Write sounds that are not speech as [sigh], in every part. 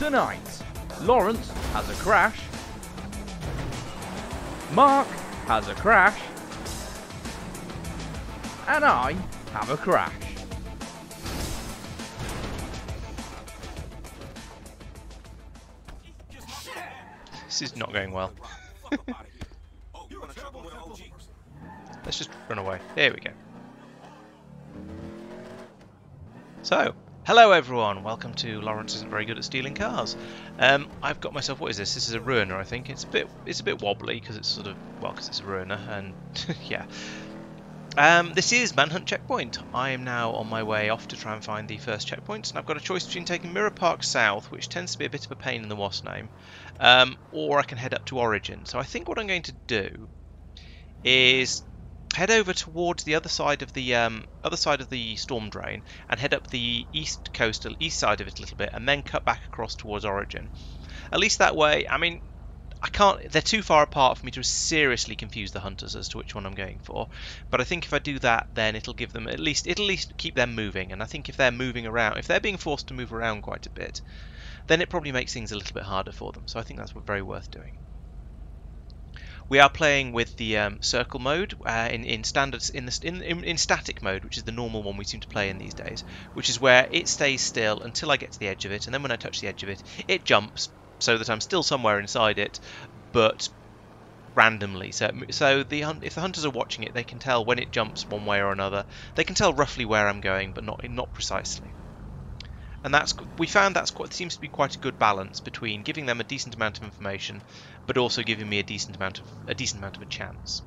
Tonight, Laurence has a crash. Marc has a crash. And I have a crash. This is not going well. [laughs] Let's just run away. There we go. So, hello everyone. Welcome to Laurence isn't very good at stealing cars. Um, I've got myself. What is this? This is a ruiner, I think. It's a bit. It's a bit wobbly because it's sort of well, because it's a ruiner, and [laughs] yeah. Um, this is Manhunt Checkpoint. I am now on my way off to try and find the first checkpoint, and I've got a choice between taking Mirror Park South, which tends to be a bit of a pain in the wasp name, um, or I can head up to Origin. So I think what I'm going to do is head over towards the other side of the um, other side of the storm drain and head up the east coastal east side of it a little bit, and then cut back across towards Origin. At least that way, I mean, I can't. They're too far apart for me to seriously confuse the hunters as to which one I'm going for. But I think if I do that, then it'll give them at least it'll at least keep them moving. And I think if they're moving around, if they're being forced to move around quite a bit, then it probably makes things a little bit harder for them. So I think that's very worth doing. We are playing with the um, circle mode uh, in in standards in, the, in, in in static mode, which is the normal one we seem to play in these days, which is where it stays still until I get to the edge of it, and then when I touch the edge of it, it jumps so that I'm still somewhere inside it, but randomly. So, so the if the hunters are watching it, they can tell when it jumps one way or another. They can tell roughly where I'm going, but not not precisely. And that's we found that's quite seems to be quite a good balance between giving them a decent amount of information, but also giving me a decent amount of a decent amount of a chance.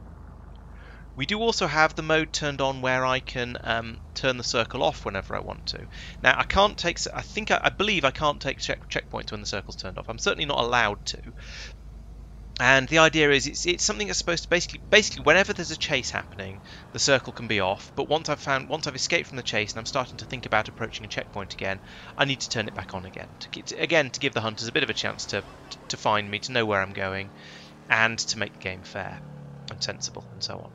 We do also have the mode turned on where I can um, turn the circle off whenever I want to. Now I can't take, I think, I, I believe I can't take check, checkpoints when the circle's turned off. I'm certainly not allowed to. And the idea is it's, it's something that's supposed to basically, basically whenever there's a chase happening, the circle can be off. But once I've found, once I've escaped from the chase and I'm starting to think about approaching a checkpoint again, I need to turn it back on again. To, to, again, to give the hunters a bit of a chance to, to find me, to know where I'm going, and to make the game fair and sensible and so on.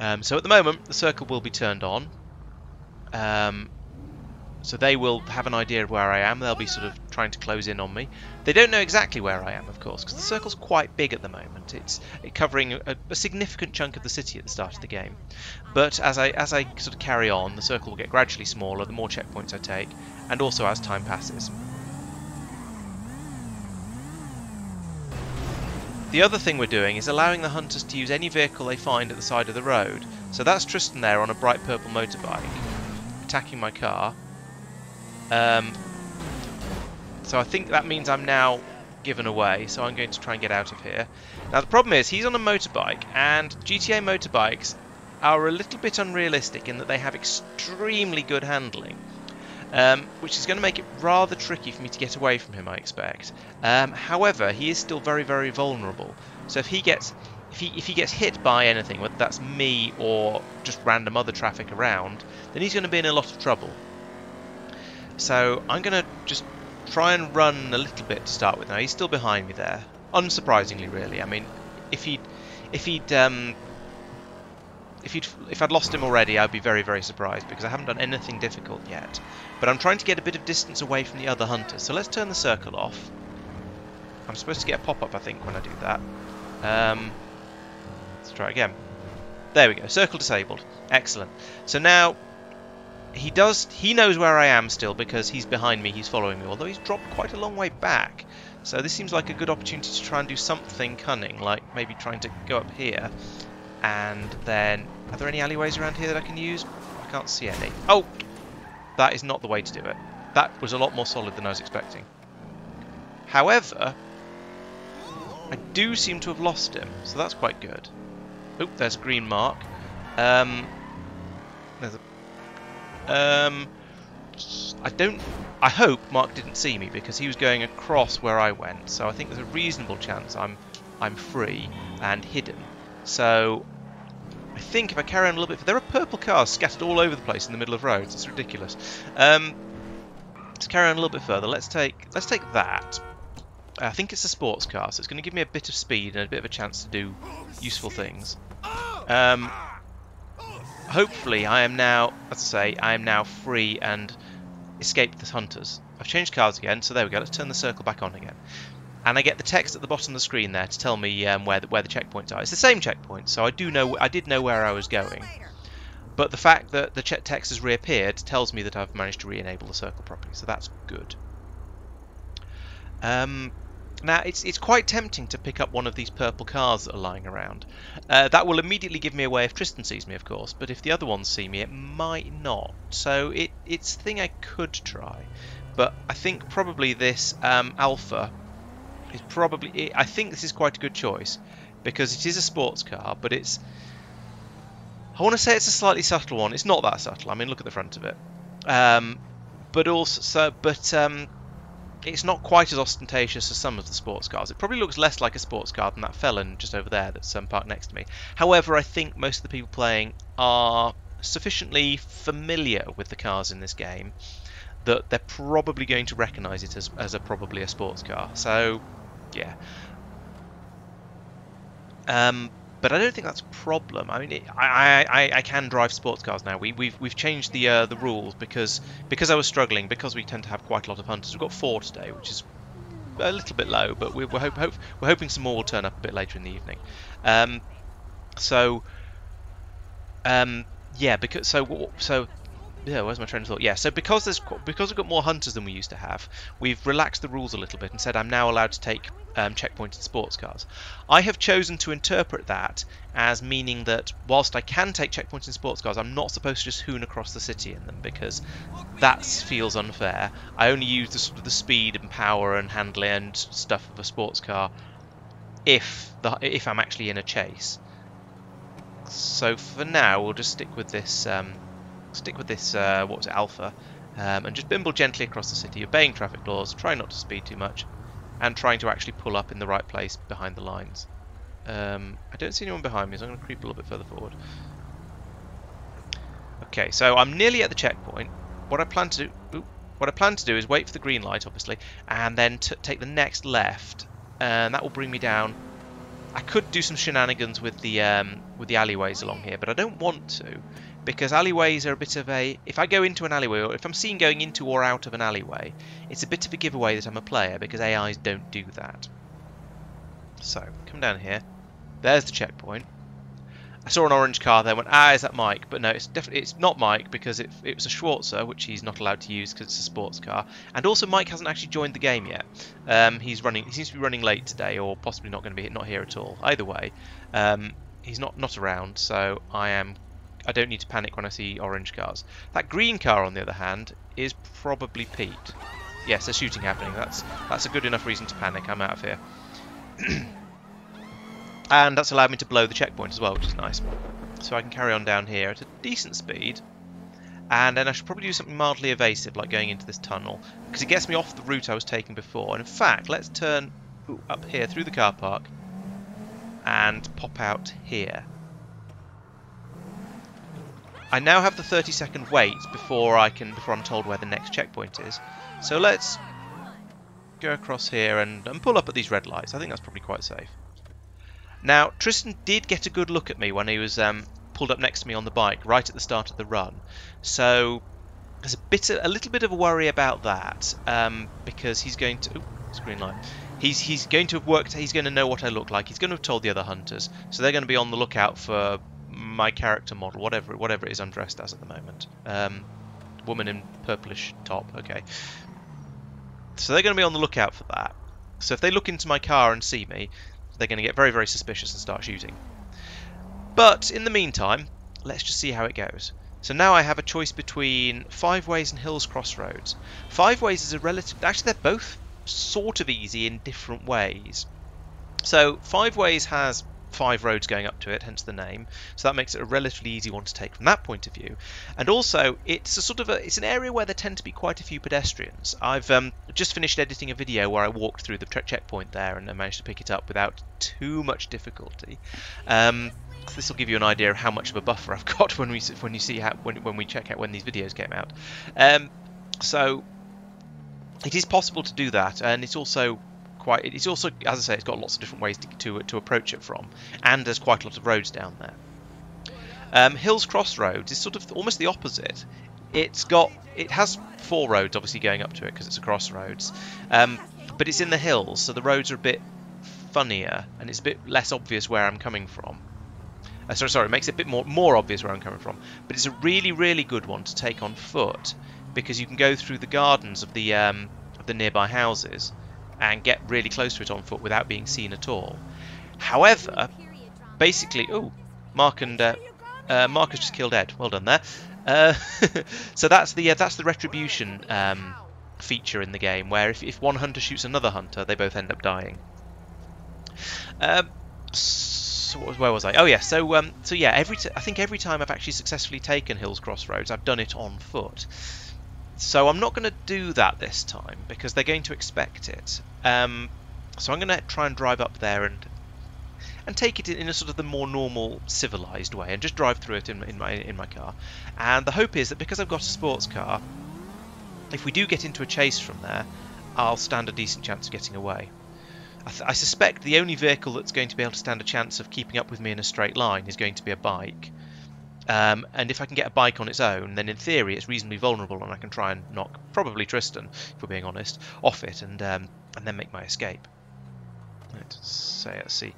Um, so at the moment, the circle will be turned on. Um, so they will have an idea of where I am. They'll be sort of trying to close in on me. They don't know exactly where I am, of course, because the circle's quite big at the moment. It's covering a, a, significant chunk of the city at the start of the game. But as I as I sort of carry on, the circle will get gradually smaller the more checkpoints I take, and also as time passes. The other thing we're doing is allowing the hunters to use any vehicle they find at the side of the road. So that's Tristan there on a bright purple motorbike, attacking my car. Um, so I think that means I'm now given away, so I'm going to try and get out of here. Now the problem is, he's on a motorbike, and GTA motorbikes are a little bit unrealistic in that they have extremely good handling um, which is going to make it rather tricky for me to get away from him, I expect. Um, however, he is still very, very vulnerable. So if he gets if he if he gets hit by anything, whether that's me or just random other traffic around, then he's going to be in a lot of trouble. So I'm going to just try and run a little bit to start with. Now he's still behind me there, unsurprisingly, really. I mean, if he if he'd um, if he'd if I'd lost him already, I'd be very very surprised because I haven't done anything difficult yet. But I'm trying to get a bit of distance away from the other hunters. So let's turn the circle off. I'm supposed to get a pop-up, I think, when I do that. Um, let's try again. There we go. Circle disabled. Excellent. So now he does he knows where I am still because he's behind me, he's following me, although he's dropped quite a long way back. So this seems like a good opportunity to try and do something cunning, like maybe trying to go up here. And then, are there any alleyways around here that I can use? I can't see any. Oh, that is not the way to do it. That was a lot more solid than I was expecting. However, I do seem to have lost him, so that's quite good. Oh, there's a green mark. Um, um, I don't. I hope Marc didn't see me because he was going across where I went. So I think there's a reasonable chance I'm I'm free and hidden. So I think if I carry on a little bit, there are purple cars scattered all over the place in the middle of roads. It's ridiculous. Um, let's carry on a little bit further. Let's take let's take that. I think it's a sports car, so it's going to give me a bit of speed and a bit of a chance to do useful things. Um, hopefully, I am now, I say, I am now free and escaped the hunters. I've changed cards again, so there we go. Let's turn the circle back on again. And I get the text at the bottom of the screen there to tell me um, where the, where the checkpoints are. It's the same checkpoint, so I do know I did know where I was going. But the fact that the text has reappeared tells me that I've managed to re-enable the circle properly, so that's good. Um, now, it's, it's quite tempting to pick up one of these purple cars that are lying around. Uh, that will immediately give me away if Tristan sees me, of course, but if the other ones see me, it might not. So it, it's a thing I could try. But I think probably this um, Alpha is probably... I think this is quite a good choice, because it is a sports car, but it's... I want to say it's a slightly subtle one. It's not that subtle. I mean, look at the front of it. Um, but also, so, but um, it's not quite as ostentatious as some of the sports cars. It probably looks less like a sports car than that Felon just over there that's um, parked next to me. However, I think most of the people playing are sufficiently familiar with the cars in this game that they're probably going to recognise it as, as a probably a sports car. So, yeah. Um, but I don't think that's a problem. I mean, it, I, I, I can drive sports cars now. We, we've we've changed the uh, the rules because because I was struggling because we tend to have quite a lot of hunters. We've got four today, which is a little bit low, but we're we're, hope, hope, we're hoping some more will turn up a bit later in the evening. Um, so um, yeah, because so so yeah, where's my train of thought? Yeah, so because there's because we've got more hunters than we used to have, we've relaxed the rules a little bit and said I'm now allowed to take um, in sports cars. I have chosen to interpret that as meaning that whilst I can take checkpoints in sports cars, I'm not supposed to just hoon across the city in them because that feels unfair. I only use the the speed and power and handling and stuff of a sports car if the if I'm actually in a chase. So for now, we'll just stick with this. Um, stick with this, uh, what was it, Alpha, um, and just bimble gently across the city, obeying traffic laws, trying not to speed too much, and trying to actually pull up in the right place behind the lines. Um, I don't see anyone behind me, so I'm going to creep a little bit further forward. Okay, so I'm nearly at the checkpoint. What I plan to do, what I plan to do is wait for the green light, obviously, and then take the next left, and that will bring me down. I could do some shenanigans with the um, with the alleyways along here, but I don't want to because alleyways are a bit of a if I go into an alleyway or if I'm seen going into or out of an alleyway it's a bit of a giveaway that I'm a player because AIs don't do that. So come down here. There's the checkpoint. I saw an orange car there went ah is that Mike? But no it's definitely it's not Mike because it, it was a Schwartzer which he's not allowed to use because it's a sports car. And also Mike hasn't actually joined the game yet. Um, he's running he seems to be running late today or possibly not going to be not here at all. Either way um, he's not not around so I am I don't need to panic when I see orange cars. That green car, on the other hand, is probably Pete. Yes, there's shooting happening. That's that's a good enough reason to panic. I'm out of here. [clears throat] and that's allowed me to blow the checkpoint as well, which is nice. So I can carry on down here at a decent speed. And then I should probably do something mildly evasive, like going into this tunnel, because it gets me off the route I was taking before. And in fact, let's turn up here through the car park and pop out here. I now have the 30 second wait before I can before I'm told where the next checkpoint is. So let's go across here and, and pull up at these red lights. I think that's probably quite safe. Now Tristan did get a good look at me when he was um, pulled up next to me on the bike right at the start of the run. So there's a bit a little bit of a worry about that um, because he's going to ooh, screen light. He's he's going to have worked. He's going to know what I look like. He's going to have told the other hunters, so they're going to be on the lookout for my character model, whatever whatever it is I'm dressed as at the moment. Um, woman in purplish top, okay. So they're going to be on the lookout for that. So if they look into my car and see me, they're going to get very, very suspicious and start shooting. But in the meantime, let's just see how it goes. So now I have a choice between Five Ways and Hills Crossroads. Five Ways is a relative... Actually, they're both sort of easy in different ways. So Five Ways has five roads going up to it, hence the name. So that makes it a relatively easy one to take from that point of view. And also, it's a sort of a, it's an area where there tend to be quite a few pedestrians. I've um, just finished editing a video where I walked through the checkpoint there and I managed to pick it up without too much difficulty. Um, this will give you an idea of how much of a buffer I've got [laughs] when we when you see how when when we check out when these videos came out. Um, so it is possible to do that, and it's also quite. It's also, as I say, it's got lots of different ways to to, to approach it from, and there's quite a lot of roads down there. Um, Hills Crossroads is sort of almost the opposite. it's got it has four roads obviously going up to it because it's a crossroads, um, but it's in the hills, so the roads are a bit funnier and it's a bit less obvious where I'm coming from. Uh, sorry, sorry, it makes it a bit more more obvious where I'm coming from. But it's a really, really good one to take on foot because you can go through the gardens of the um, of the nearby houses and get really close to it on foot without being seen at all. However, basically, oh, Marc and uh, uh, Marc has just killed Ed. Well done there. Uh, [laughs] so that's the uh, that's the retribution um, feature in the game, where if, if one hunter shoots another hunter, they both end up dying. Um, so where was I? Oh yeah, so um, so yeah, every t- I think every time I've actually successfully taken Hills Crossroads, I've done it on foot. So I'm not going to do that this time because they're going to expect it. Um, so I'm going to try and drive up there and and take it in a sort of the more normal, civilized way, and just drive through it in, in my in my car. And the hope is that because I've got a sports car, if we do get into a chase from there, I'll stand a decent chance of getting away. I, I, suspect the only vehicle that's going to be able to stand a chance of keeping up with me in a straight line is going to be a bike. Um, and if I can get a bike on its own, then in theory it's reasonably vulnerable, and I can try and knock probably Tristan, if we're being honest, off it, and um, and then make my escape. Let's say, let's see.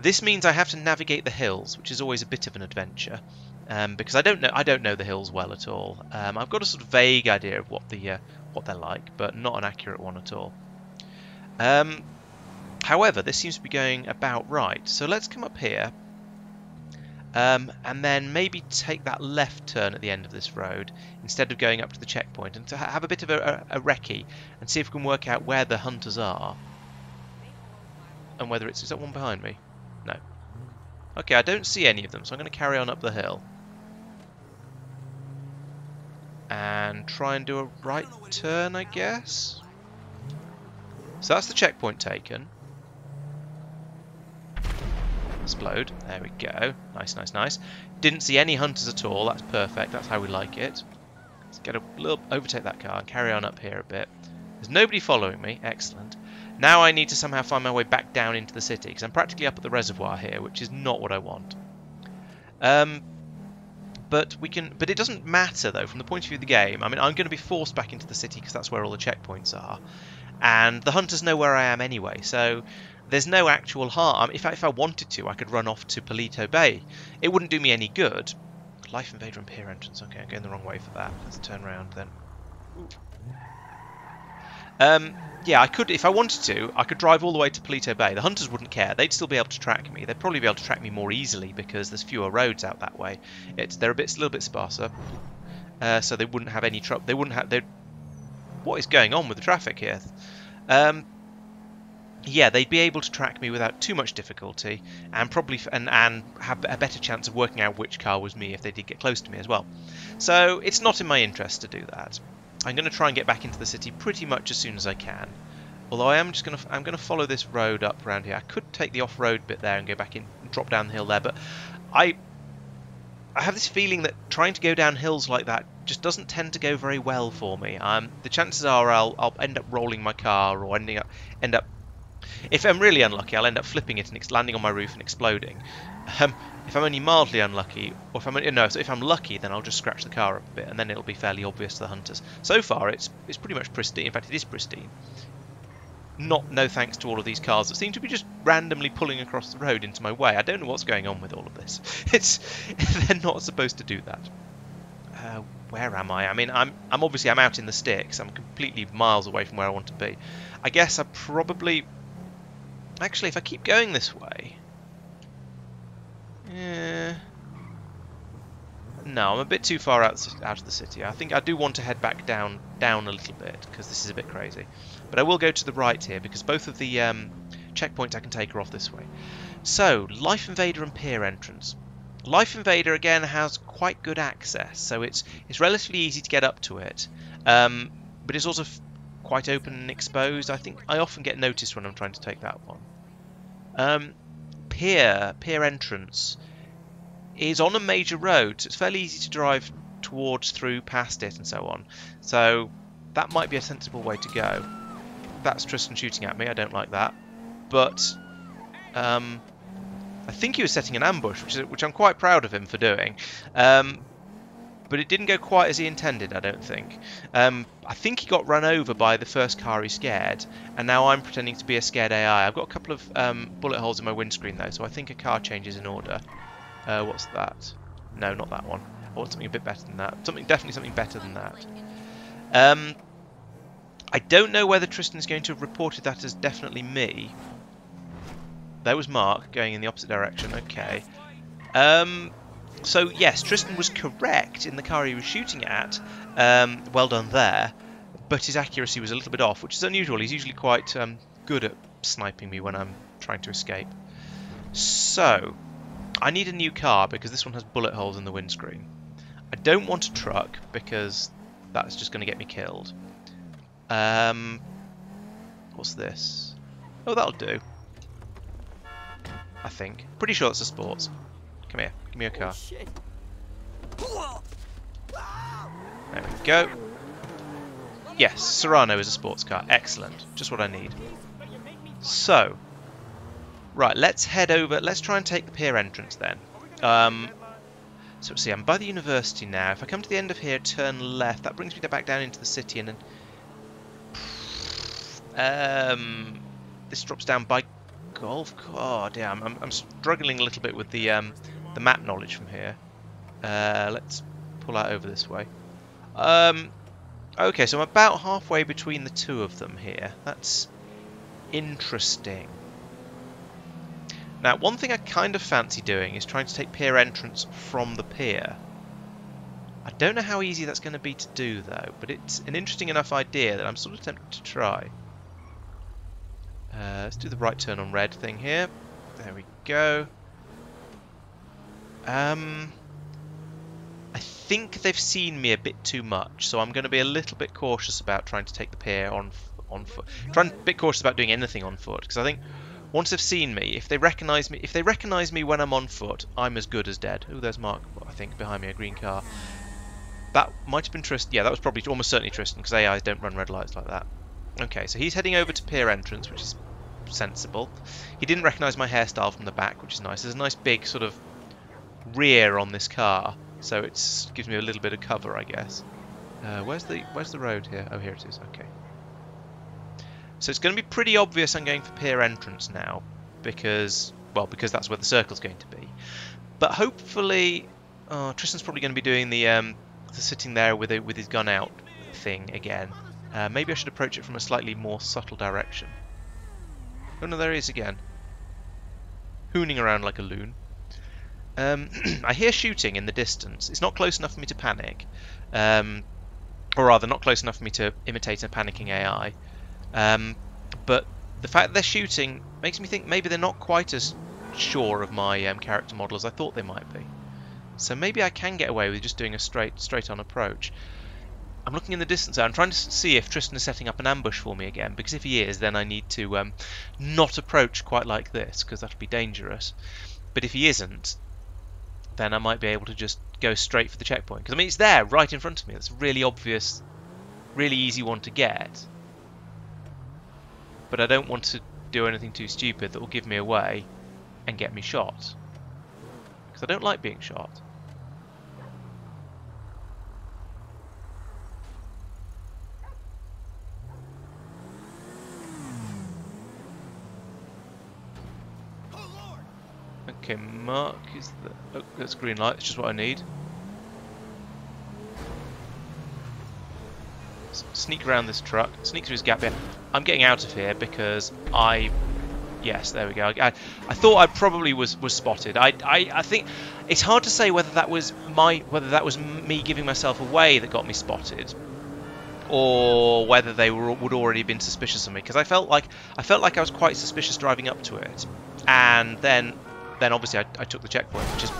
This means I have to navigate the hills, which is always a bit of an adventure, um, because I don't know I don't know the hills well at all. Um, I've got a sort of vague idea of what the uh, what they're like, but not an accurate one at all. Um, however, this seems to be going about right. So let's come up here, um, and then maybe take that left turn at the end of this road instead of going up to the checkpoint, and to ha have a bit of a, a, a recce and see if we can work out where the hunters are, and whether it's is that one behind me. No. Okay, I don't see any of them, so I'm going to carry on up the hill. And try and do a right turn, I guess? So that's the checkpoint taken. Explode. There we go. Nice, nice, nice. Didn't see any hunters at all. That's perfect. That's how we like it. Let's get a little overtake that car and carry on up here a bit. There's nobody following me. Excellent. Now I need to somehow find my way back down into the city, because I'm practically up at the reservoir here, which is not what I want. Um, but we can. But it doesn't matter though, from the point of view of the game. I mean, I'm going to be forced back into the city because that's where all the checkpoints are, and the hunters know where I am anyway. So there's no actual harm. If I, if I wanted to, I could run off to Paleto Bay. It wouldn't do me any good. Life Invader and Pier Entrance. Okay, I'm going the wrong way for that. Let's turn around then. Um, yeah, I could, if I wanted to, I could drive all the way to Paleto Bay. The hunters wouldn't care. They'd still be able to track me. They'd probably be able to track me more easily because there's fewer roads out that way. It's they're a bit, a little bit sparser, uh, so they wouldn't have any trouble. They wouldn't have. What is going on with the traffic here? Um, yeah, they'd be able to track me without too much difficulty, and probably and and have a better chance of working out which car was me if they did get close to me as well. So it's not in my interest to do that. I'm going to try and get back into the city pretty much as soon as I can. Although I am just going to I'm going to follow this road up around here. I could take the off-road bit there and go back in, drop down the hill there, but I I have this feeling that trying to go down hills like that just doesn't tend to go very well for me. Um, the chances are I'll I'll end up rolling my car or ending up end up if I'm really unlucky, I'll end up flipping it and landing on my roof and exploding. Um, if I'm only mildly unlucky, or if I'm no, so if I'm lucky, then I'll just scratch the car up a bit, and then it'll be fairly obvious to the hunters. So far, it's it's pretty much pristine. In fact, it is pristine. Not no thanks to all of these cars that seem to be just randomly pulling across the road into my way. I don't know what's going on with all of this. [laughs] It's [laughs] they're not supposed to do that. Uh, where am I? I mean, I'm I'm obviously I'm out in the sticks. I'm completely miles away from where I want to be. I guess I probably actually if I keep going this way. Yeah. No, I'm a bit too far out out of the city. I think I do want to head back down down a little bit because this is a bit crazy. But I will go to the right here because both of the um, checkpoints I can take are off this way. So, Life Invader and Pier Entrance. Life Invader again has quite good access, so it's it's relatively easy to get up to it. Um, but it's also quite open and exposed. I think I often get noticed when I'm trying to take that one. Um, pier, pier entrance, is on a major road, so it's fairly easy to drive towards, through, past it, and so on. So that might be a sensible way to go. That's Tristan shooting at me. I don't like that. But um, I think he was setting an ambush, which, is, which I'm quite proud of him for doing. Um, but it didn't go quite as he intended, I don't think. Um, I think he got run over by the first car he scared, and now I'm pretending to be a scared AI. I've got a couple of um, bullet holes in my windscreen though, so I think a car change is in order. Uh, what's that? No, not that one. I want something a bit better than that. Something definitely something better than that. Um, I don't know whether Tristan is going to have reported that as definitely me. There was Marc going in the opposite direction. Okay. Um, so yes, Tristan was correct in the car he was shooting at. Um, well done there. But his accuracy was a little bit off, which is unusual. He's usually quite um, good at sniping me when I'm trying to escape. So, I need a new car because this one has bullet holes in the windscreen. I don't want a truck because that's just going to get me killed. Um, what's this? Oh, that'll do. I think. Pretty sure it's a sports. Come here, give me a car. There we go. Yes, Serrano is a sports car. Excellent. Just what I need. So, right, let's head over. Let's try and take the pier entrance then. Um, so let's see, I'm by the university now. If I come to the end of here, turn left. That brings me back down into the city and then... Um, this drops down by golf. Oh, damn. I'm, I'm struggling a little bit with the um, the map knowledge from here. Uh, let's pull out over this way. Um, okay, so I'm about halfway between the two of them here. That's interesting. Now, one thing I kind of fancy doing is trying to take pier entrance from the pier. I don't know how easy that's going to be to do, though, but it's an interesting enough idea that I'm sort of tempted to try. Uh, let's do the right turn on red thing here. There we go. Um, I think they've seen me a bit too much, so I'm going to be a little bit cautious about trying to take the pier on on foot. Trying a bit cautious about doing anything on foot because I think once they've seen me, if they recognise me, if they recognise me when I'm on foot, I'm as good as dead. Oh, there's Marc. I think behind me, a green car. That might have been Tristan. Yeah, that was probably almost certainly Tristan because AIs don't run red lights like that. Okay, so he's heading over to pier entrance, which is sensible. He didn't recognise my hairstyle from the back, which is nice. There's a nice big sort of rear on this car, so it gives me a little bit of cover, I guess. Uh, where's the where's the road here? Oh, here it is. Okay. So it's going to be pretty obvious I'm going for pier entrance now, because well, because that's where the circle's going to be. But hopefully, oh, Tristan's probably going to be doing the um, the sitting there with with his gun out thing again. Uh, maybe I should approach it from a slightly more subtle direction. Oh no, there he is again. Hooning around like a loon. Um, [clears throat] I hear shooting in the distance. It's not close enough for me to panic. Um, or rather, not close enough for me to imitate a panicking AI. Um, but the fact that they're shooting makes me think maybe they're not quite as sure of my um, character model as I thought they might be. So maybe I can get away with just doing a straight straight on approach. I'm looking in the distance I'm trying to see if Tristan is setting up an ambush for me again, because if he is, then I need to um, not approach quite like this, because that would be dangerous. But if he isn't, then I might be able to just go straight for the checkpoint. Because I mean, it's there, right in front of me. It's a really obvious, really easy one to get. But I don't want to do anything too stupid that will give me away and get me shot. Because I don't like being shot. Okay, Marc is the... Oh, that's green light, it's just what I need. Sneak around this truck, sneak through his gap here. I'm getting out of here because I... Yes, there we go. I, I thought I probably was, was spotted. I, I, I think it's hard to say whether that was my whether that was me giving myself away that got me spotted, or whether they were, would already been suspicious of me because I felt like I felt like I was quite suspicious driving up to it, and then then obviously I, I, took the checkpoint, which is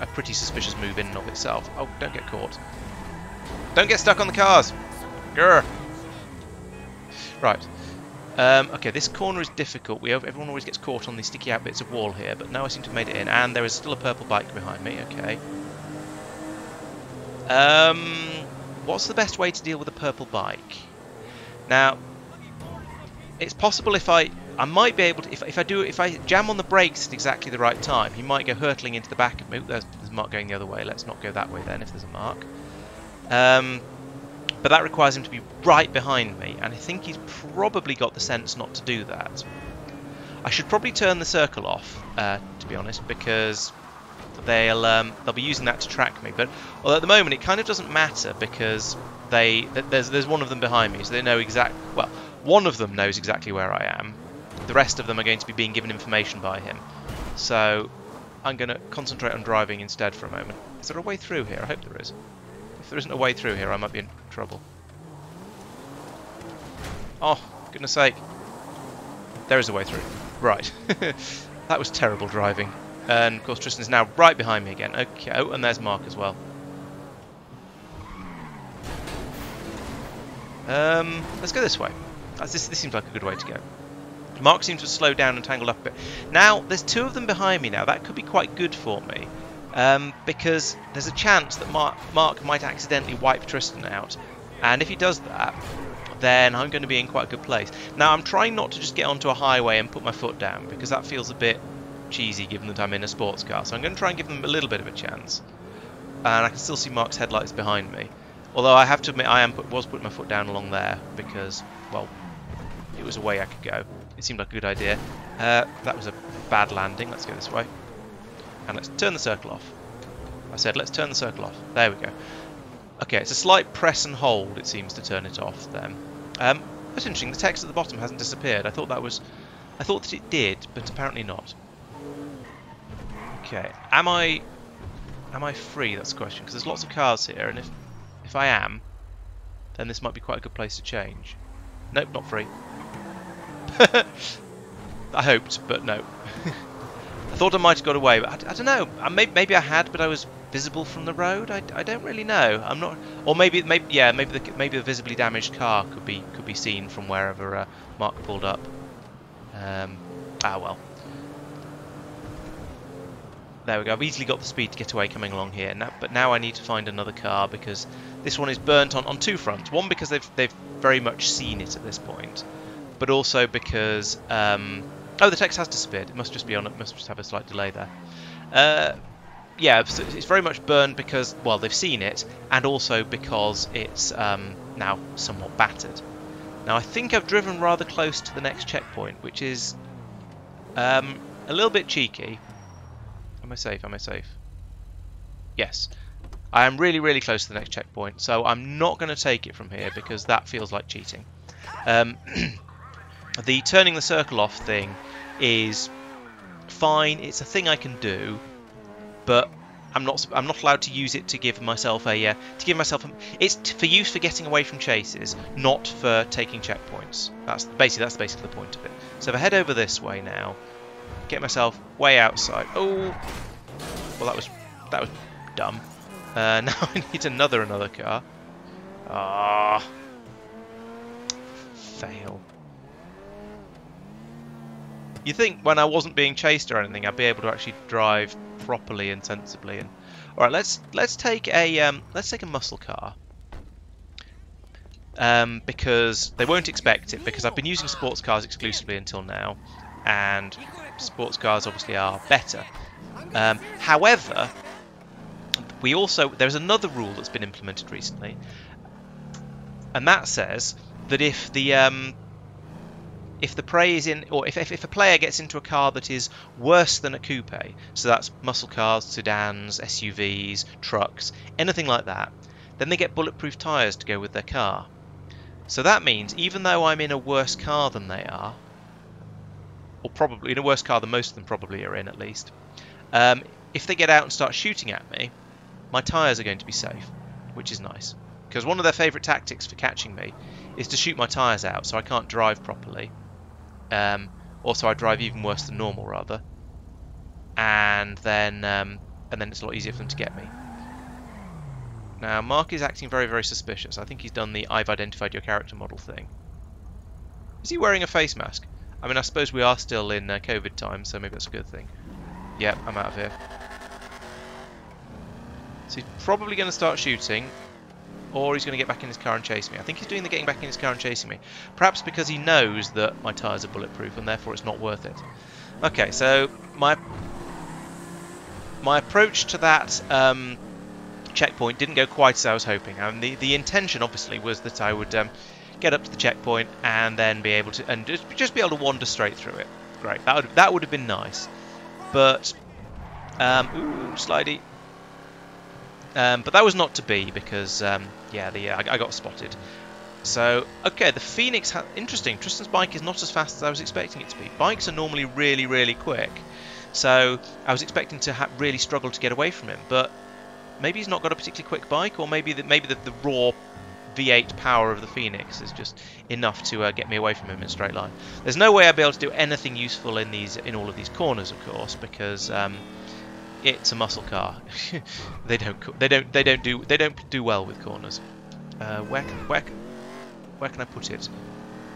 a pretty suspicious move in and of itself. Oh, don't get caught. Don't get stuck on the cars! Grr! Right. Um, okay, this corner is difficult. We everyone always gets caught on these sticky out bits of wall here, but now I seem to have made it in, and there is still a purple bike behind me. Okay. Um, what's the best way to deal with a purple bike? Now, it's possible if I I might be able to, if, if I do, if I jam on the brakes at exactly the right time, he might go hurtling into the back of me. There's, there's Marc going the other way. Let's not go that way then, if there's a mark. Um, but that requires him to be right behind me, and I think he's probably got the sense not to do that. I should probably turn the circle off, uh, to be honest, because they'll um, they'll be using that to track me. But well, at the moment, it kind of doesn't matter because they there's there's one of them behind me, so they know exact. Well, one of them knows exactly where I am. The rest of them are going to be being given information by him. So I'm going to concentrate on driving instead for a moment. Is there a way through here? I hope there is. If there isn't a way through here, I might be in trouble. Oh, goodness sake. There is a way through. Right. [laughs] that was terrible driving. And of course Tristan's now right behind me again. Okay, oh, and there's Marc as well. Um, let's go this way. This, this seems like a good way to go. Marc seems to have slowed down and tangled up a bit. Now, there's two of them behind me now. That could be quite good for me. Um, because there's a chance that Marc, Marc might accidentally wipe Tristan out. And if he does that, then I'm going to be in quite a good place. Now, I'm trying not to just get onto a highway and put my foot down, because that feels a bit cheesy given that I'm in a sports car. So I'm going to try and give them a little bit of a chance. And I can still see Marc's headlights behind me. Although I have to admit I am put, was putting my foot down along there because, well, it was a way I could go. It seemed like a good idea. Uh, that was a bad landing. Let's go this way. And let's turn the circle off. I said let's turn the circle off. There we go. Okay, it's a slight press and hold, it seems, to turn it off then. Um, that's interesting. The text at the bottom hasn't disappeared. I thought that was... I thought that it did, but apparently not. Okay, am I... Am I free? That's the question, because there's lots of cars here, and if if I am, then this might be quite a good place to change. Nope, not free. [laughs] I hoped, but no. [laughs] I thought I might have got away, but I, I don't know. I, maybe, maybe I had, but I was visible from the road. I, I don't really know. I'm not, or maybe maybe yeah maybe the maybe the visibly damaged car could be could be seen from wherever uh, Marc pulled up. Um, ah well. There we go. I've easily got the speed to get away coming along here. Now, but now I need to find another car because this one is burnt on, on two fronts. One because they've they've very much seen it at this point, but also because um, oh the text has disappeared. It must just be on. It must just have a slight delay there. Uh, yeah, it's very much burned because well they've seen it, and also because it's um, now somewhat battered. Now I think I've driven rather close to the next checkpoint, which is um, a little bit cheeky Am I safe? Am I safe? Yes. I am really, really close to the next checkpoint, so I'm not going to take it from here because that feels like cheating. Um, [clears throat] the turning the circle off thing is fine. It's a thing I can do, but I'm not I'm not allowed to use it to give myself a uh, to give myself a, it's for use for getting away from chases, not for taking checkpoints. That's basically that's basically the point of it. So if I head over this way now, get myself way outside. Oh, well that was that was dumb. Uh, [laughs] now I need another another car. Ah, fail. You think when I wasn't being chased or anything, I'd be able to actually drive properly and sensibly. And all right, let's let's take a um, let's take a muscle car. Um, because they won't expect it because I've been using sports cars exclusively until now and sports cars obviously are better. Um, however, we also there's another rule that's been implemented recently, and that says that if the um, if the prey is in, or if, if, if a player gets into a car that is worse than a coupe, so that's muscle cars, sedans, SUVs, trucks, anything like that, then they get bulletproof tyres to go with their car. So that means even though I'm in a worse car than they are, or probably in a worse car than most of them probably are in at least. Um, if they get out and start shooting at me, my tyres are going to be safe, which is nice. Because one of their favourite tactics for catching me is to shoot my tyres out so I can't drive properly. Um, also, I drive even worse than normal, rather. And then, um, and then it's a lot easier for them to get me. Now, Marc is acting very, very suspicious. I think he's done the I've identified your character model thing. Is he wearing a face mask? I mean, I suppose we are still in uh, COVID time, so maybe that's a good thing. Yep, I'm out of here. So he's probably going to start shooting, or he's going to get back in his car and chase me. I think he's doing the getting back in his car and chasing me. Perhaps because he knows that my tyres are bulletproof, and therefore it's not worth it. Okay, so my my approach to that um, checkpoint didn't go quite as I was hoping. And the, the intention, obviously, was that I would um, get up to the checkpoint and then be able to and just, just be able to wander straight through it. Great, that would that would have been nice, but um, ooh, slidey. Um, but that was not to be because um, yeah, the uh, I, I, got spotted. So okay, the Phoenix. Interesting. Tristan's bike is not as fast as I was expecting it to be. Bikes are normally really really quick, so I was expecting to really struggle to get away from him. But maybe he's not got a particularly quick bike, or maybe the, maybe the, the raw V8 power of the Phoenix is just enough to uh, get me away from him in a straight line. There's no way I'll be able to do anything useful in these in all of these corners, of course, because um, it's a muscle car. [laughs] they don't they don't they don't do they don't do well with corners. Uh, where can where can, where can I put it?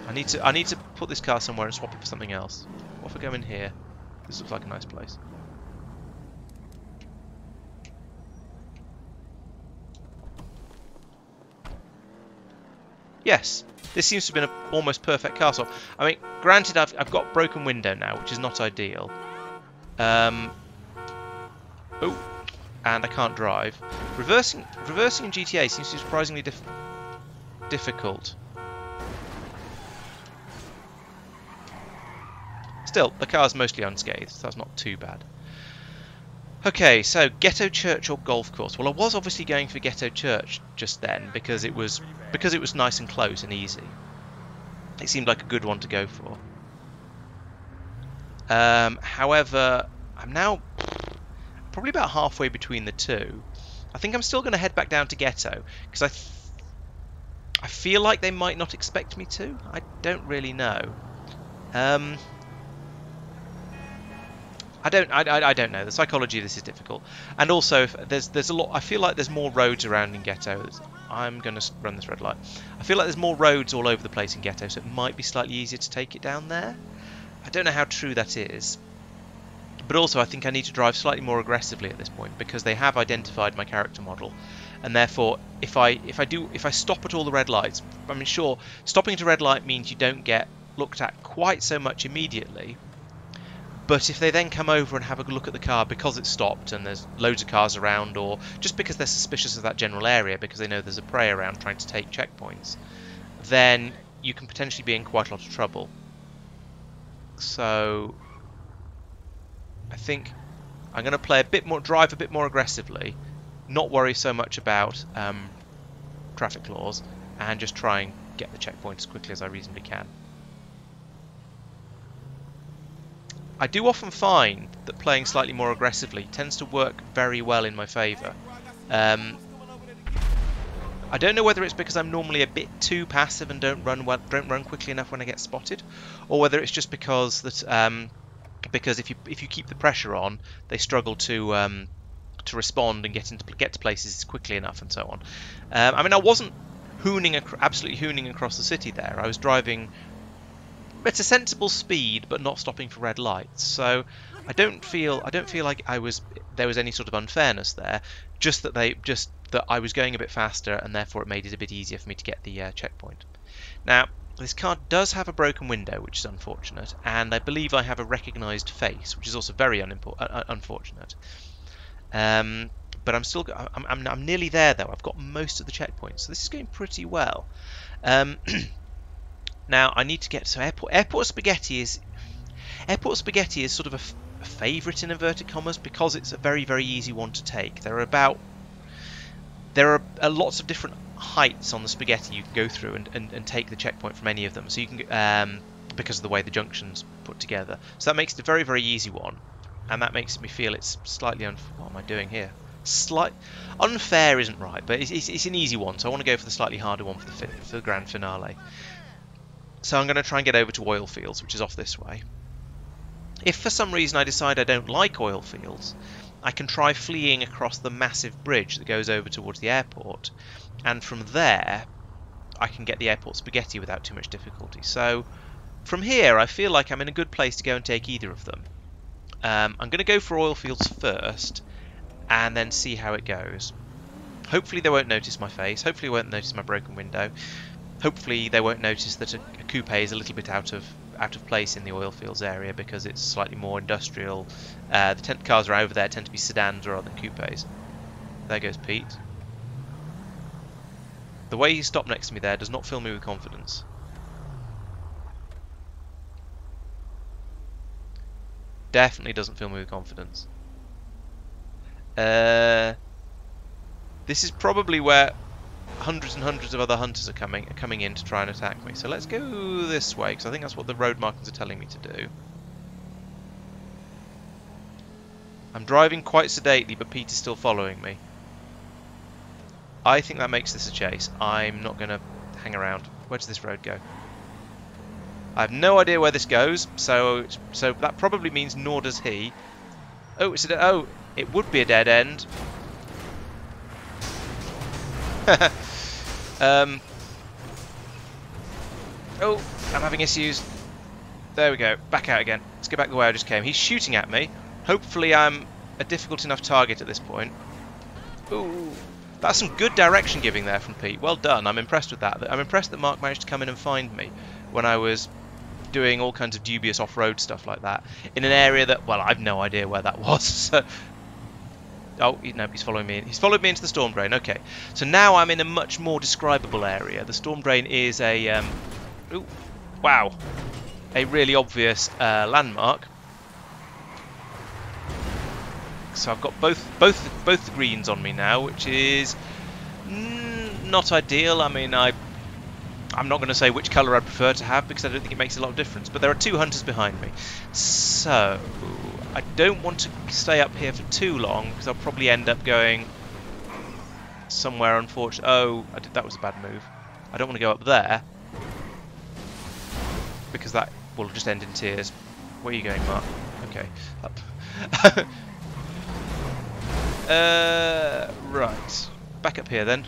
I need to I need to put this car somewhere and swap it for something else. What if I go in here? This looks like a nice place. Yes, this seems to have been an almost perfect castle. I mean, granted, I've, I've got broken window now, which is not ideal. Um, oh, and I can't drive. Reversing, reversing in GTA seems to be surprisingly dif difficult. Still, the car's mostly unscathed, so that's not too bad. Okay, so Ghetto Church or golf course. Well, I was obviously going for Ghetto Church just then because it was because it was nice and close and easy. It seemed like a good one to go for. Um, however, I'm now probably about halfway between the two. I think I'm still going to head back down to Ghetto because I I feel like they might not expect me to. I don't really know. Um, I don't, I, I, don't know. The psychology of this is difficult, and also there's there's a lot. I feel like there's more roads around in Ghetto. I'm going to run this red light. I feel like there's more roads all over the place in Ghetto, so it might be slightly easier to take it down there. I don't know how true that is, but also I think I need to drive slightly more aggressively at this point because they have identified my character model, and therefore if I if I do if I stop at all the red lights, I mean sure, stopping at a red light means you don't get looked at quite so much immediately but if they then come over and have a look at the car because it's stopped and there's loads of cars around, or just because they're suspicious of that general area because they know there's a prey around trying to take checkpoints, then you can potentially be in quite a lot of trouble. So I think I'm going to play a bit more, drive a bit more aggressively, not worry so much about um, traffic laws, and just try and get the checkpoint as quickly as I reasonably can. I do often find that playing slightly more aggressively tends to work very well in my favour. Um, I don't know whether it's because I'm normally a bit too passive and don't run well, don't run quickly enough when I get spotted, or whether it's just because that um, because if you if you keep the pressure on, they struggle to um, to respond and get into get to places quickly enough and so on. Um, I mean, I wasn't hooning absolutely hooning across the city there. I was driving at a sensible speed, but not stopping for red lights. So I don't feel I don't feel like I was there was any sort of unfairness there. Just that they just that I was going a bit faster, and therefore it made it a bit easier for me to get the uh, checkpoint. Now this card does have a broken window, which is unfortunate, and I believe I have a recognised face, which is also very uh, uh, unfortunate. Um, but I'm still I'm, I'm, I'm nearly there though. I've got most of the checkpoints, so this is going pretty well. Um, [clears throat] Now I need to get so airport airport spaghetti is airport spaghetti is sort of a, favourite in inverted commas because it's a very very easy one to take. There are about there are uh, lots of different heights on the spaghetti you can go through and, and, and take the checkpoint from any of them. So you can um, because of the way the junctions put together. So that makes it a very very easy one, and that makes me feel it's slightly un. What am I doing here? Slight unfair isn't right, but it's, it's, it's, an easy one. So I want to go for the slightly harder one for the, for the grand finale. So I'm going to try and get over to oil fields, which is off this way. If for some reason I decide I don't like oil fields, I can try fleeing across the massive bridge that goes over towards the airport, and from there I can get the airport spaghetti without too much difficulty. So from here I feel like I'm in a good place to go and take either of them. Um, I'm going to go for oil fields first, and then see how it goes. Hopefully they won't notice my face, hopefully they won't notice my broken window, hopefully they won't notice that a, a coupe is a little bit out of out of place in the oil fields area because it's slightly more industrial. Uh, the tent cars are over there tend to be sedans rather than coupes. There goes Pete. The way he stopped next to me there does not fill me with confidence. Definitely doesn't fill me with confidence. Uh, this is probably where hundreds and hundreds of other hunters are coming are coming in to try and attack me. So let's go this way because I think that's what the road markings are telling me to do. I'm driving quite sedately, but Pete is still following me. I think that makes this a chase. I'm not going to hang around. Where does this road go? I have no idea where this goes, so so that probably means nor does he. Oh, it's a, oh, it would be a dead end. [laughs] um. Oh, I'm having issues. There we go. Back out again. Let's go back the way I just came. He's shooting at me. Hopefully I'm a difficult enough target at this point. Ooh. That's some good direction giving there from Pete. Well done. I'm impressed with that. I'm impressed that Marc managed to come in and find me when I was doing all kinds of dubious off-road stuff like that in an area that, well, I've no idea where that [laughs] was. So, oh, no, he's following me. He's followed me into the storm drain. Okay, so now I'm in a much more describable area. The storm drain is a, um, ooh, wow, a really obvious uh, landmark. So I've got both both both the greens on me now, which is not ideal. I mean, I I'm not going to say which colour I prefer to have because I don't think it makes a lot of difference. But there are two hunters behind me, so I don't want to stay up here for too long because I'll probably end up going somewhere. Unfortunately, oh, I did, that was a bad move. I don't want to go up there because that will just end in tears. Where are you going, Marc? Okay, up. [laughs] Uh, right. Back up here then.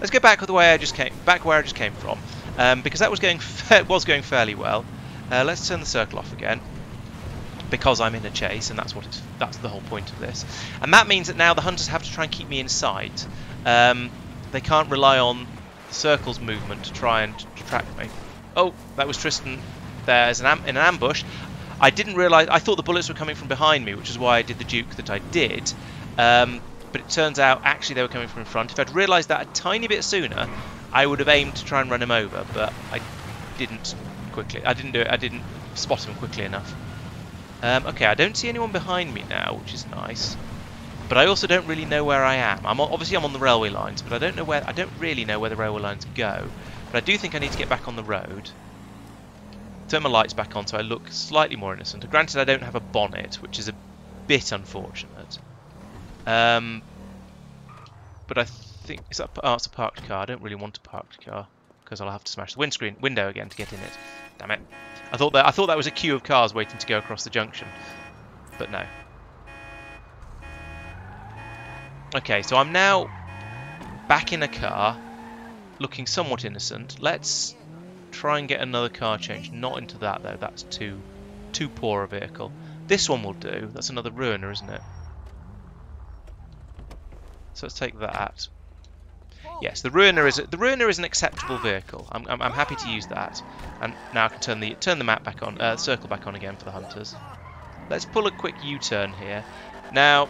Let's go back the way I just came, back where I just came from, um, because that was going [laughs] was going fairly well. Uh, let's turn the circle off again, because I'm in a chase, and that's what it's that's the whole point of this. And that means that now the hunters have to try and keep me in sight. Um, they can't rely on the circle's movement to try and to track me. Oh, that was Tristan. There's an in an ambush. I didn't realise. I thought the bullets were coming from behind me, which is why I did the Duke that I did. Um, but it turns out actually they were coming from in front. If I'd realised that a tiny bit sooner, I would have aimed to try and run him over, but I didn't quickly. I didn't do it. I didn't spot him quickly enough. Um, okay, I don't see anyone behind me now, which is nice. But I also don't really know where I am. I'm obviously I'm on the railway lines, but I don't know where. I don't really know where the railway lines go. But I do think I need to get back on the road. Turn my lights back on so I look slightly more innocent. Granted, I don't have a bonnet, which is a bit unfortunate. Um, but I think oh, it's a parked car. I don't really want a parked car because I'll have to smash the windscreen window again to get in it. Damn it! I thought that I thought that was a queue of cars waiting to go across the junction, but no. Okay, so I'm now back in a car, looking somewhat innocent. Let's try and get another car change. Not into that though. That's too too poor a vehicle. This one will do. That's another ruiner, isn't it? So let's take that. Yes, the Ruiner is the Ruiner is an acceptable vehicle. I'm, I'm, I'm, happy to use that. And now I can turn the turn the map back on, uh, circle back on again for the hunters. Let's pull a quick U-turn here. Now,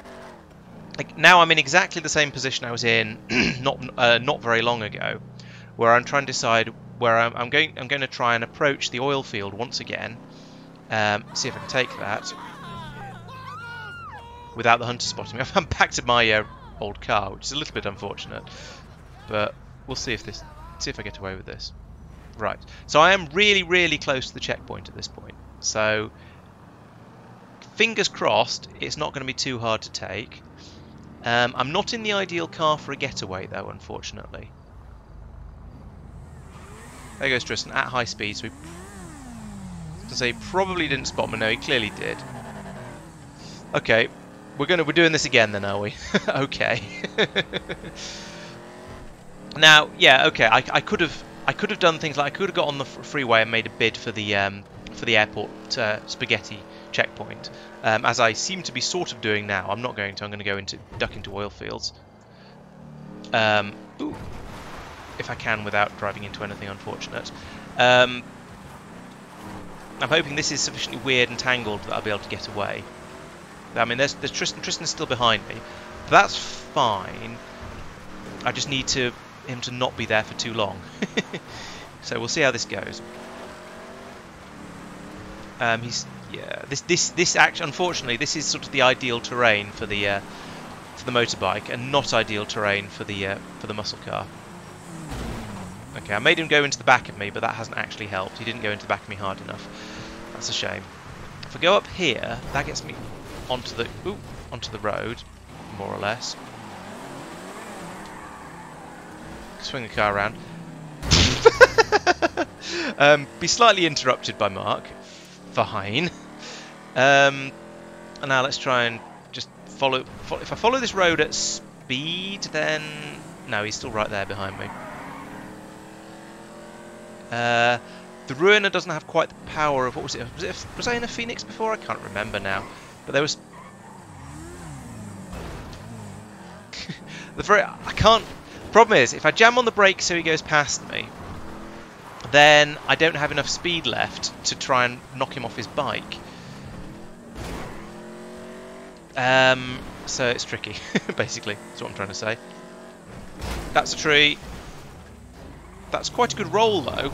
like, now I'm in exactly the same position I was in [clears throat] not uh, not very long ago, where I'm trying to decide where I'm, I'm going. I'm going to try and approach the oil field once again. Um, see if I can take that without the hunter spotting me. I'm back to my uh, old car, which is a little bit unfortunate. But we'll see if this, see if I get away with this. Right. So I am really, really close to the checkpoint at this point. So fingers crossed, it's not going to be too hard to take. Um, I'm not in the ideal car for a getaway though, unfortunately. There goes Tristan at high speed. So he, to say probably didn't spot me. No, he clearly did. Okay, we're gonna we're doing this again then, are we? [laughs] okay. now, yeah, okay. I, could have I could have done things like I could have got on the freeway and made a bid for the um, for the airport uh, spaghetti checkpoint, um, as I seem to be sort of doing now. I'm not going to. I'm going to go into duck into oil fields. Um, ooh, if I can without driving into anything unfortunate. Um, I'm hoping this is sufficiently weird and tangled that I'll be able to get away. I mean, there's, there's Tristan. Tristan's still behind me. That's fine. I just need to him to not be there for too long. [laughs] so we'll see how this goes. Um, he's yeah. This this this act unfortunately this is sort of the ideal terrain for the uh, for the motorbike and not ideal terrain for the uh, for the muscle car. Okay, I made him go into the back of me, but that hasn't actually helped. He didn't go into the back of me hard enough. That's a shame. If I go up here, that gets me onto the ooh, onto the road, more or less. Swing the car around. [laughs] um, be slightly interrupted by Marc. Fine. Um, and now let's try and just follow, follow. If I follow this road at speed, then no, he's still right there behind me. Uh, the Ruiner doesn't have quite the power of what was it? Was it was I in a Phoenix before? I can't remember now. But there was [laughs] the very I can't. Problem is, if I jam on the brake so he goes past me, then I don't have enough speed left to try and knock him off his bike. Um, so it's tricky, [laughs] basically. That's what I'm trying to say. That's a tree. That's quite a good roll, though.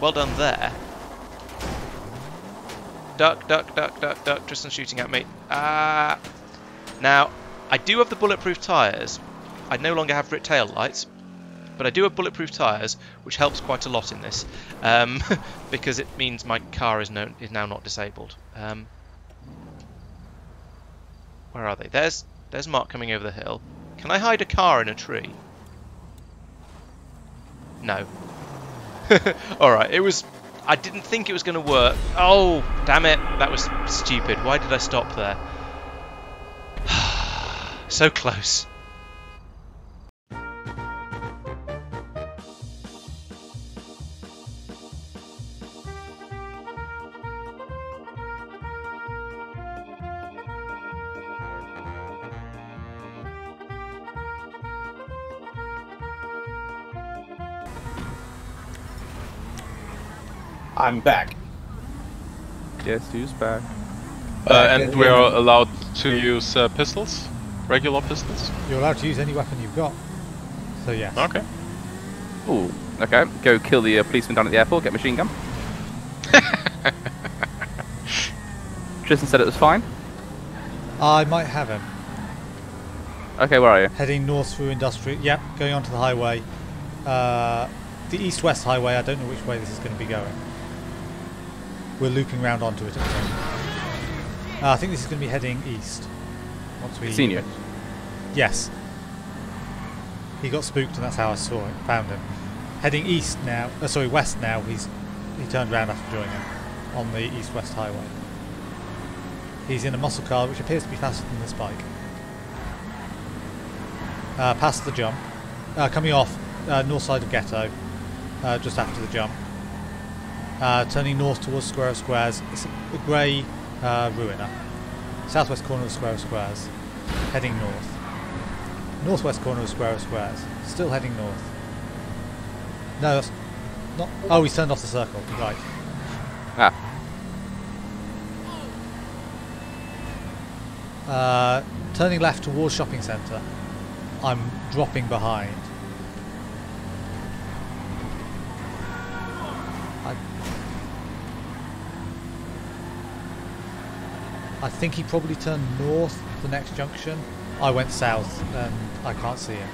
Well done there. Duck, duck, duck, duck, duck. Tristan's shooting at me. Ah. Now, I do have the bulletproof tyres. I no longer have Brit tail lights, but I do have bulletproof tyres, which helps quite a lot in this, um, [laughs] because it means my car is, no, is now not disabled. Um, where are they? There's there's Marc coming over the hill. Can I hide a car in a tree? No. [laughs] Alright, it was... I didn't think it was going to work. Oh, damn it. That was stupid. Why did I stop there? [sighs] so close. I'm back. Yes, who's back? Uh, and we are allowed to use uh, pistols? Regular pistols? You're allowed to use any weapon you've got. So yes. Okay. Ooh, okay. Go kill the uh, policeman down at the airport, get machine gun. [laughs] Tristan said it was fine. I might have him. Okay, where are you? Heading north through industrial. Yep, going onto the highway. Uh, the east-west highway. I don't know which way this is going to be going. We're looping round onto it at the. Uh, I think this is going to be heading east. Once we Seen you. Yes. He got spooked, and that's how I saw him, found him. Heading east now. Uh, sorry, west now. He's he turned around after joining on the east-west highway. He's in a muscle car, which appears to be faster than this bike. Uh, past the jump, uh, coming off uh, north side of Ghetto, uh, just after the jump. Uh, turning north towards Square of Squares. It's a, grey uh, ruiner. Southwest corner of Square of Squares. Heading north. Northwest corner of Square of Squares. Still heading north. No, that's not. Oh, he's turned off the circle. Right. Ah, Uh, turning left towards shopping centre. I'm dropping behind. I think he probably turned north the next junction. I went south and I can't see him.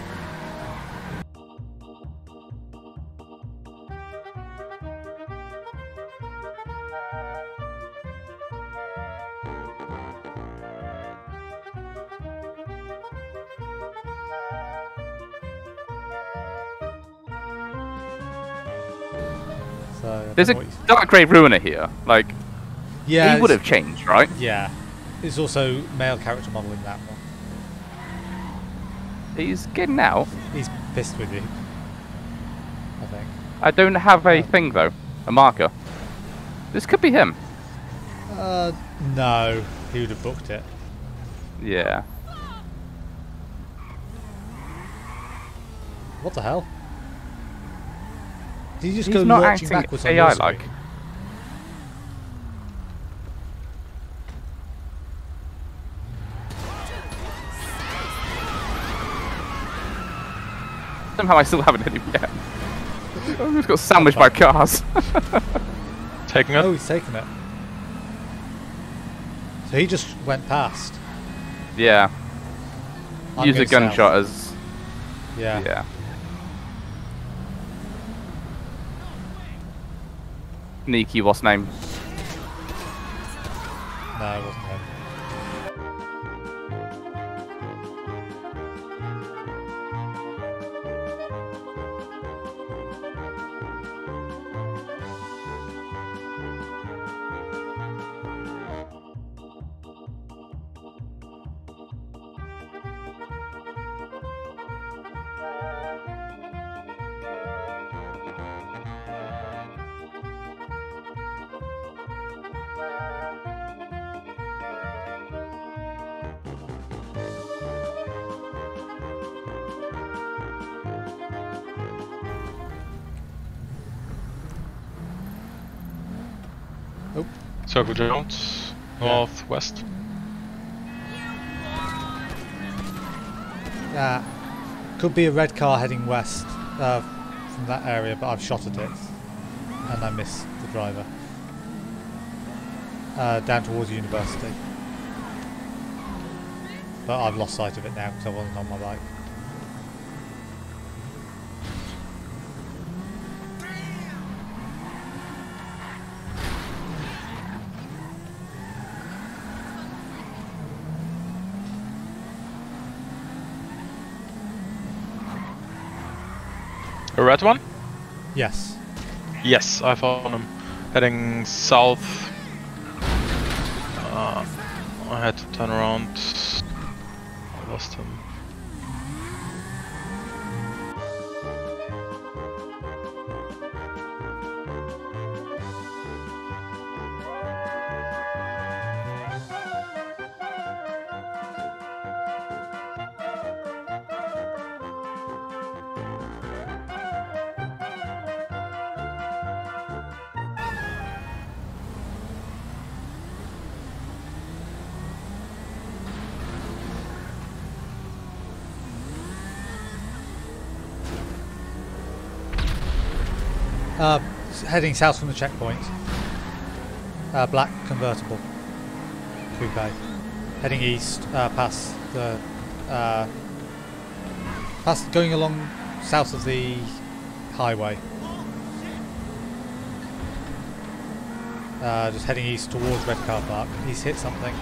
So there's a know what he's- dark grey ruiner here. Like, yeah, he would have changed, right? Yeah, there's also male character model in that one. He's getting out. He's pissed with you. I think. I don't have a thing though, a marker. This could be him. Uh, no, he would have booked it. Yeah. What the hell? Did you just He's go not lurching acting backwards AI like. Somehow I still haven't hit him yet. I just got sandwiched by cars. [laughs] Taking it. Oh, he's taken it. So he just went past. yeah. I'm Use a gunshot as. Yeah. Yeah. Sneaky, what's name? No, it wasn't him. Circle Jones. Northwest. Yeah. Could be a red car heading west uh, from that area, but I've shot at it. And I missed the driver. Uh, down towards university. But I've lost sight of it now because I wasn't on my bike. One? Yes. Yes, I found him. Heading south. Uh, I had to turn around. I lost him. Heading south from the checkpoint. Uh, black convertible. Coupe. Heading east, uh, past the. Uh, past going along south of the highway. Uh, just heading east towards Red Car Park. He's hit something.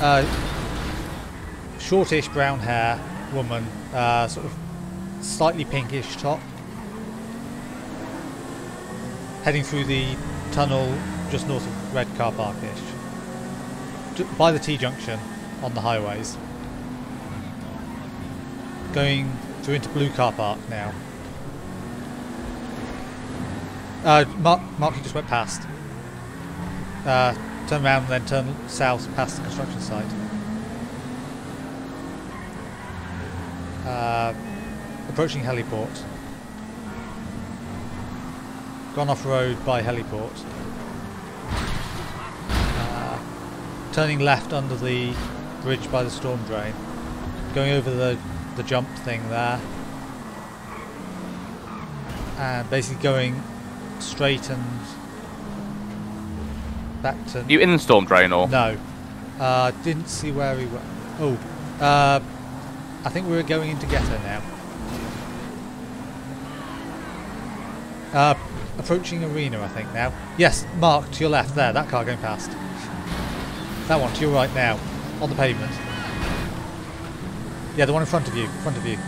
Uh, shortish brown hair woman, uh, sort of slightly pinkish top. Heading through the tunnel just north of Red Car Parkish. By the T junction on the highways. Going through into Blue Car Park now. Uh, Marc, Marc, you just went past. Uh, turn around and then turn south past the construction site. Uh, approaching heliport. Gone off road by heliport. Uh, turning left under the bridge by the storm drain. Going over the, the jump thing there. And basically going straight and back to... You in the storm drain or? No. Uh, didn't see where we were. Oh, uh, I think we were going into Ghetto now. Uh, approaching Arena, I think now. Yes, Marc, to your left there, that car going past. That one, to your right now, on the pavement. Yeah, the one in front of you, front of you.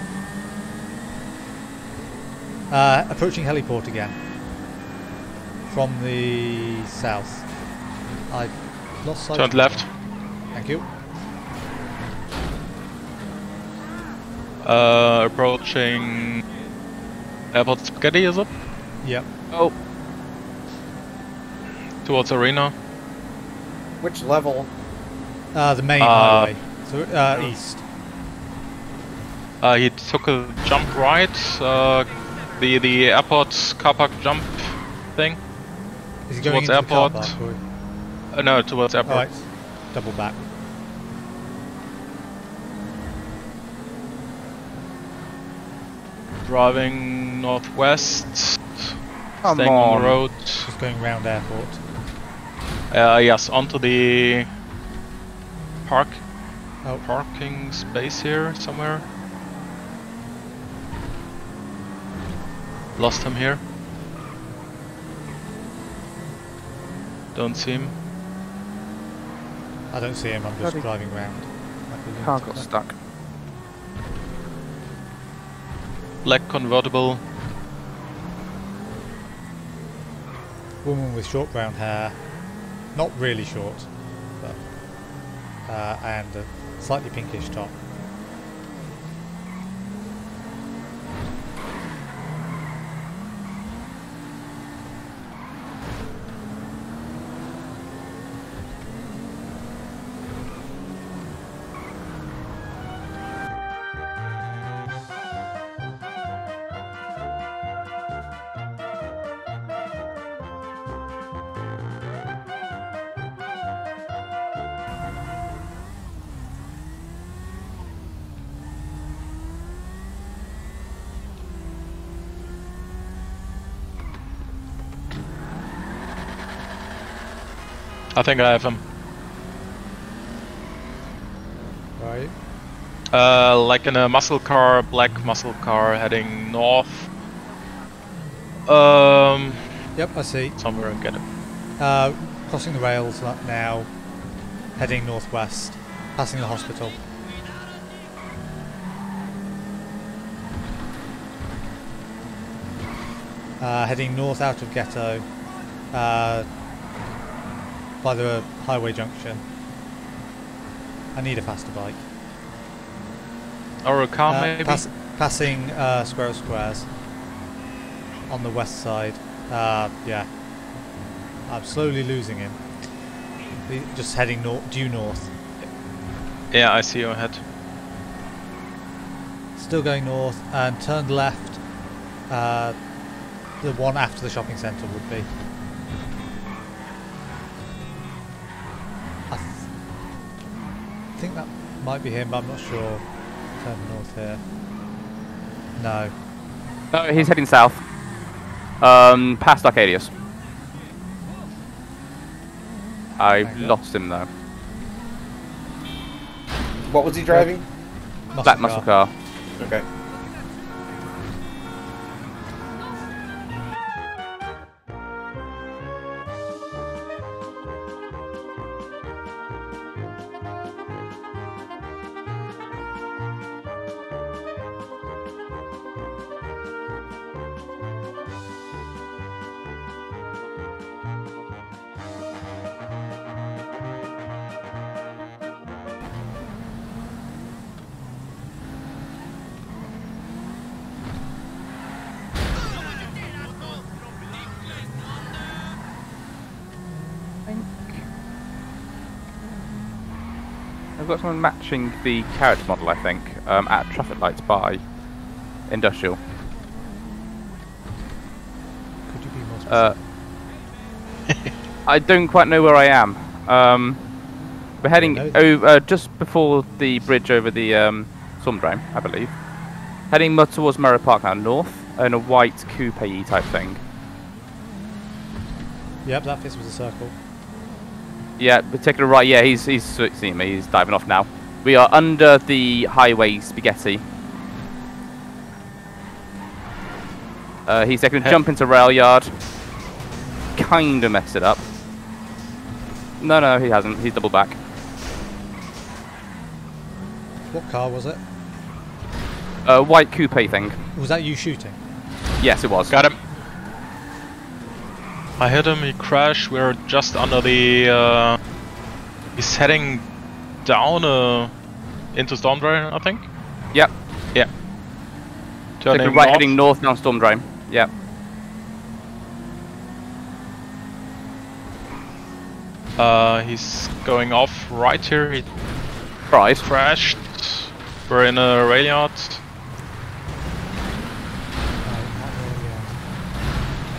Uh, approaching heliport again. From the south. I lost sight. Turned left. Thank you. Uh, approaching Airport Spaghetti, is it? Yep. Oh. Towards arena. Which level? Uh, the main uh, highway. So, uh, east. Uh, he took a jump right, uh, the the airport car park jump thing. Is he going towards airport? Park, uh, no, towards airport. Double back. Driving northwest. Come staying on. on. the road. Just going round airport. Uh, yes, onto the park Oh, parking space here somewhere. Lost him here. Don't see him. I don't see him. I'm just Bloody- driving round. like a Car lunatic. got stuck. Black convertible. Woman with short brown hair, not really short, but uh, and a slightly pinkish top. I think I have him. Right. Uh, like in a muscle car, black muscle car heading north. Um, Yep, I see. somewhere and get him. Uh, crossing the rails now, heading northwest, passing the hospital. Uh, heading north out of Ghetto, uh, by the highway junction. I need a faster bike. Or a car, Uh, maybe. pass- passing uh, Square Squares on the west side. Uh, yeah. I'm slowly losing him. Just heading north, due north. Yeah, I see your head. Still going north and turned left. Uh, the one after the shopping centre would be. Might be him, but I'm not sure. Turn north here. No. No, he's heading south. Um, past Arcadius. I Okay. lost him though. What was he driving? Muscle Black muscle car. Okay. Got someone matching the character model, I think, um, at traffic lights by Industrial. Could you be more specific? Uh, I don't quite know where I am. Um, we're heading over uh, just before the bridge over the um, storm drain, I believe. Heading towards Mirror Park now, north, in a white coupe type thing. Yep, that fits with the circle. Yeah, we're taking a right. Yeah, he's he's seeing me. He's diving off now. We are under the highway spaghetti. Uh, he's taking a jump into rail yard. Kind of messed it up. No, no, he hasn't. He's double back. What car was it? Uh, white coupe thing. Was that you shooting? Yes, it was. Got him. I hit him, he crashed, we're just under the... Uh, he's heading down uh, into Storm Drain, I think? Yep. Yeah. Taking Turning right north. heading north down storm drain. Yep. Uh, he's going off right here, he Right. crashed. We're in a rail yard. No, not really, yeah.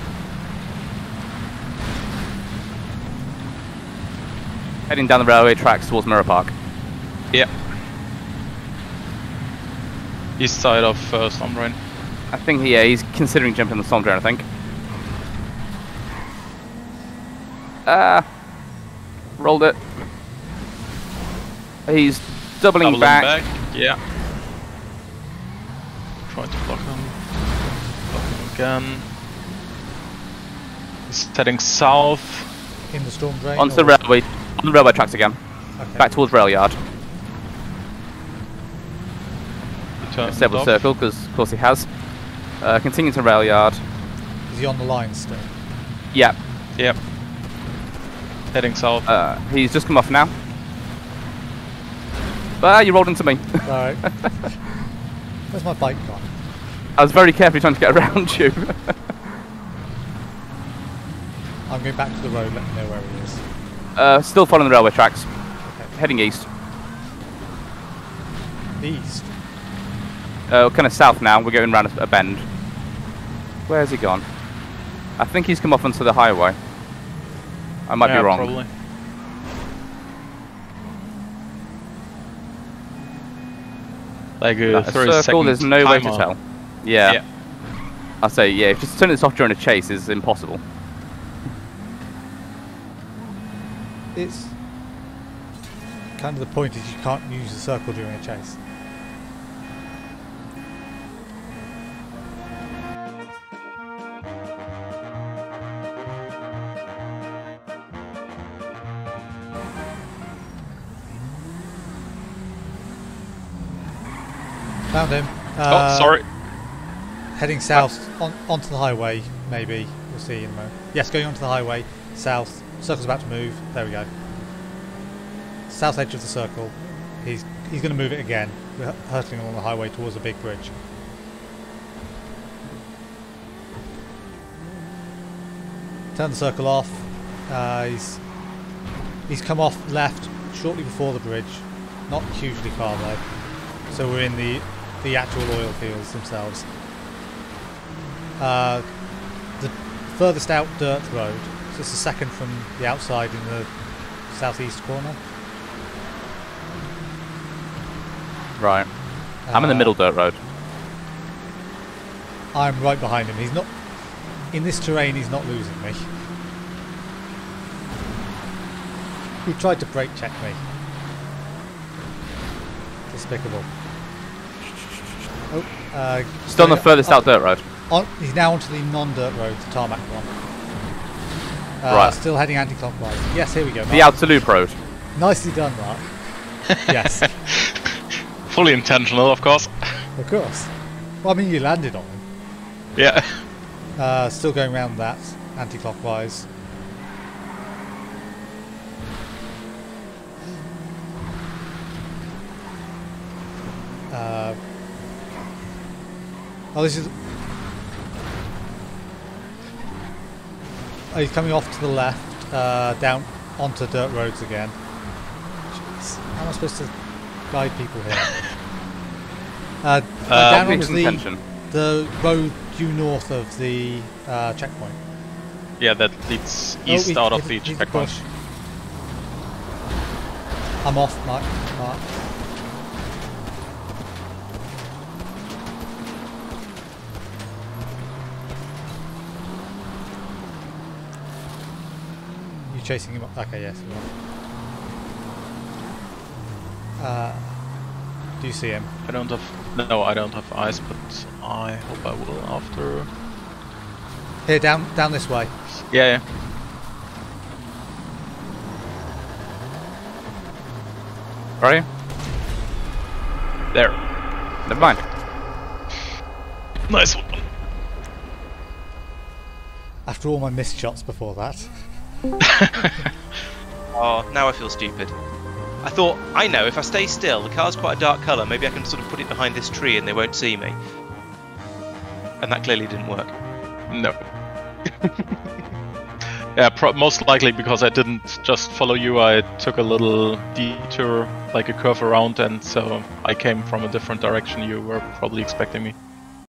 Heading down the railway tracks towards Mirror Park. Yeah. East side of uh, Storm Drain. I think yeah, he's considering jumping the storm drain. I think. Ah, rolled it. He's doubling, Doubling back. Yeah. Try to block him. Block him again. He's heading south. In the storm drain. onto the or- railway, on the railway tracks again. Okay. Back towards rail yard. Return Several off. circle because of course he has. Uh, continue to rail yard. Is he on the line still? Yeah, Yep. Heading south. uh, he's just come off now. Ah, you rolled into me. Alright. [laughs] Where's my bike gone? I was very carefully trying to get [laughs] around you. I'm going back to the road, let me know where he is. Uh, still following the railway tracks, Okay. heading east. East. Uh, kind of south now. We're going around a, a bend. Where's he gone? I think he's come off onto the highway. I might yeah, be wrong. Probably. Like a That 30 circle, there's no way to tell. Yeah. Yeah. I'll say, yeah, just turning this off during a chase is impossible. It's kind of the point is you can't use the circle during a chase. Found him. Oh, Uh, sorry. Heading south on, onto the highway, maybe. We'll see in a moment. Yes, going onto the highway, south. Circle's about to move. There we go. South edge of the circle. He's he's going to move it again. We're hurtling along the highway towards a big bridge. Turn the circle off. Uh, he's he's come off left shortly before the bridge. Not hugely far though. So we're in the the actual oil fields themselves. Uh, the furthest out dirt road. It's the second from the outside in the southeast corner. Right. I'm in the Uh, middle dirt road. I'm right behind him. He's not in this terrain. He's not losing me. He tried to brake check me. Despicable. Oh, uh, Still on the furthest out dirt road. On, he's now onto the non-dirt road, the tarmac one. Uh, Right. Still heading anti-clockwise. Yes, here we go. The Marc. outer loop road. Nicely done, Marc. [laughs] yes, Fully intentional, of course. of course. Well, I mean, you landed on him. Yeah. Uh, still going around that, anti-clockwise. Uh, oh, this is. He's coming off to the left, uh, down onto dirt roads again. Jeez, how am I supposed to guide people here? [laughs] uh, uh, down His onto the, intention. the road due north of the uh, checkpoint. Yeah, that leads Oh, east he- out of he- the checkpoint. I'm off, Marc. Marc. You chasing him? up? Okay, yes. Uh, do you see him? I don't have. No, I don't have eyes, but I hope I will after. Here, down, down this way. Yeah, yeah. Are you? There. Never mind. Nice one. After all my missed shots before that. [laughs] Oh, now I feel stupid. I thought, I know, if I stay still, the car's quite a dark colour, maybe I can sort of put it behind this tree and they won't see me. And that clearly didn't work. No. [laughs] yeah, most likely because I didn't just follow you. I took a little detour, like a curve around, and so I came from a different direction. You were probably expecting me.